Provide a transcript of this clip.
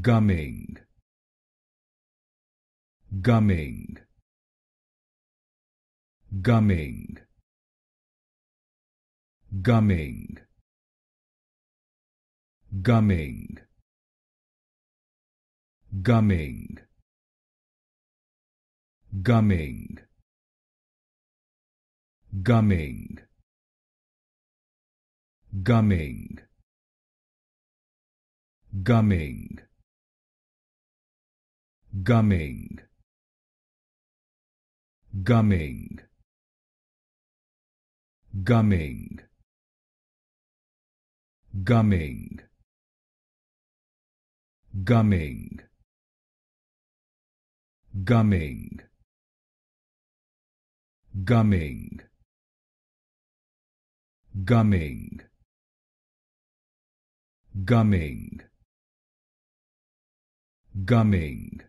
gumming gumming gumming gumming gumming gumming gumming gumming gumming gumming gumming gumming gumming gumming gumming gumming gumming gumming gumming gumming